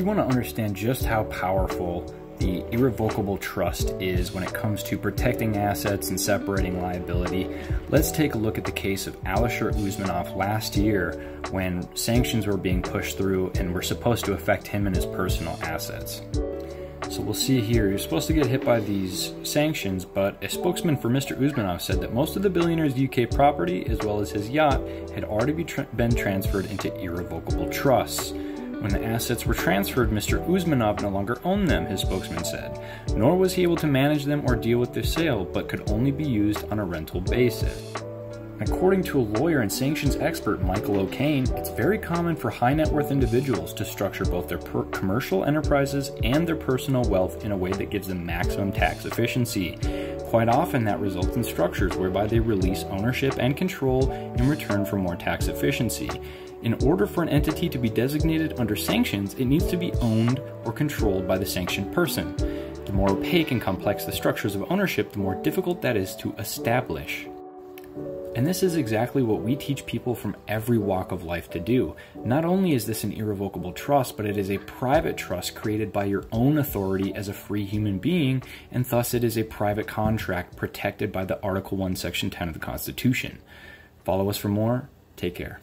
you want to understand just how powerful the irrevocable trust is when it comes to protecting assets and separating liability, let's take a look at the case of Alisher Usmanov last year when sanctions were being pushed through and were supposed to affect him and his personal assets. So we'll see here, you're supposed to get hit by these sanctions, but a spokesman for Mr. Usmanov said that most of the billionaire's UK property, as well as his yacht, had already been transferred into irrevocable trusts. When the assets were transferred, Mr. Usmanov no longer owned them, his spokesman said, nor was he able to manage them or deal with their sale, but could only be used on a rental basis. According to a lawyer and sanctions expert, Michael O'Kane, it's very common for high net worth individuals to structure both their commercial enterprises and their personal wealth in a way that gives them maximum tax efficiency. Quite often, that results in structures whereby they release ownership and control in return for more tax efficiency. In order for an entity to be designated under sanctions, it needs to be owned or controlled by the sanctioned person. The more opaque and complex the structures of ownership, the more difficult that is to establish. And this is exactly what we teach people from every walk of life to do. Not only is this an irrevocable trust, but it is a private trust created by your own authority as a free human being, and thus it is a private contract protected by the Article 1, Section 10 of the Constitution. Follow us for more. Take care.